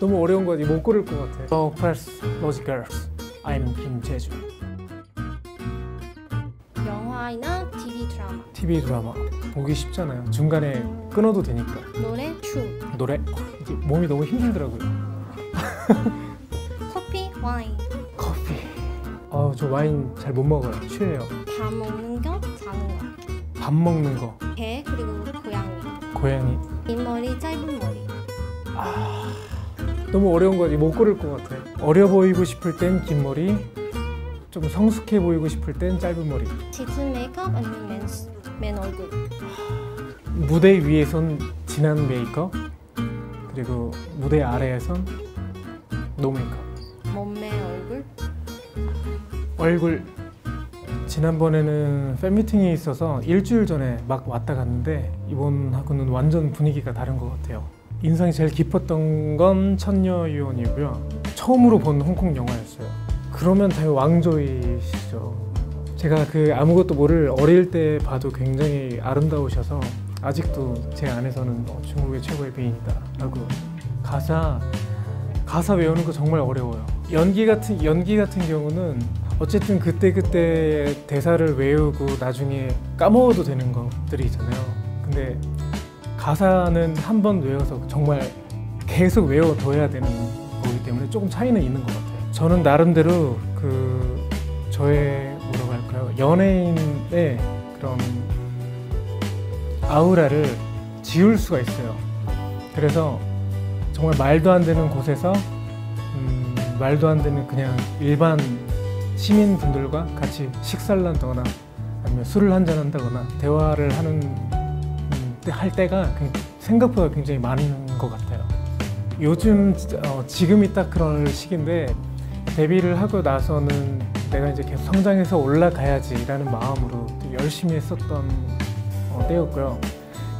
너무 어려운 거지 못 고를 것 같아. 어, 프레스 로지 걸스. I'm 김재중. 영화나 TV 드라마, TV 드라마 보기 쉽잖아요. 중간에 끊어도 되니까. 노래, 춤, 노래 이게 몸이 너무 힘들더라고요. 커피, 와인, 커피. 아, 저 와인 잘 못 먹어요. 취해요. 밥 먹는 거, 자는 거, 밥 먹는 거. 개 그리고 고양이, 고양이. 긴 머리, 짧은 머리, 너무 어려운 거지 못 고를 것 같아. 어려 보이고 싶을 땐 긴 머리. 좀 성숙해 보이고 싶을 땐 짧은 머리. 짙은 메이크업 아니면 맨, 맨 얼굴, 무대 위에선 진한 메이크업 그리고 무대 아래에선 no makeup. 몸매 얼굴, 얼굴 지난번에는 팬미팅이 있어서 일주일 전에 막 왔다 갔는데 이번하고는 완전 분위기가 다른 것 같아요. 인상이 제일 깊었던 건 천녀유원이고요. 처음으로 본 홍콩 영화였어요. 그러면 다 왕조이시죠. 제가 그 아무것도 모를 어릴 때 봐도 굉장히 아름다우셔서 아직도 제 안에서는 어, 중국의 최고의 배인이다라고 가사 가사 외우는 거 정말 어려워요. 연기 같은 연기 같은 경우는 어쨌든 그때 그때 대사를 외우고 나중에 까먹어도 되는 것들이 있잖아요. 근데 가사는 한 번 외워서 정말 계속 외워둬야 되는 거기 때문에 조금 차이는 있는 것 같아요. 저는 나름대로 그 저의 뭐라고 할까요? 연예인의 그런 아우라를 지울 수가 있어요. 그래서 정말 말도 안 되는 곳에서 음, 말도 안 되는 그냥 일반 시민분들과 같이 식사를 한다거나 아니면 술을 한잔 한다거나 대화를 하는 할 때가 그- 생각보다 굉장히 많은 것 같아요. 요즘 어, 지금이 딱 그런 시기인데 데뷔를 하고 나서는 내가 이제 계속 성장해서 올라가야지라는 마음으로 열심히 했었던 어, 때였고요.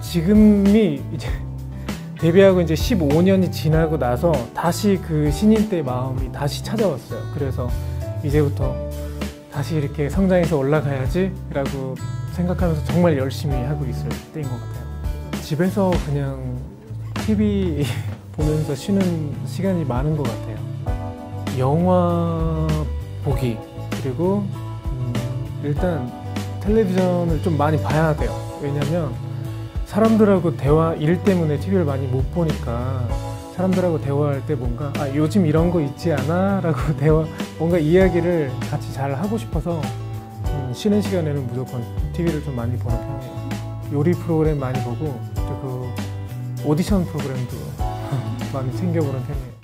지금이 이제 데뷔하고 이제 15년이 지나고 나서 다시 그 신인 때 마음이 다시 찾아왔어요. 그래서 이제부터 다시 이렇게 성장해서 올라가야지라고 생각하면서 정말 열심히 하고 있을 때인 것 같아요. 집에서 그냥 TV 보면서 쉬는 시간이 많은 것 같아요. 영화 보기 그리고 음, 일단 텔레비전을 좀 많이 봐야 돼요. 왜냐면 사람들하고 대화 일 때문에 TV를 많이 못 보니까 사람들하고 대화할 때 뭔가 아 요즘 이런 거 있지 않아?라고 대화 뭔가 이야기를 같이 잘 하고 싶어서 음, 쉬는 시간에는 무조건 TV를 좀 많이 보는 편이에요. 요리 프로그램 많이 보고 그리고 오디션 프로그램도 많이 챙겨보는 편이에요.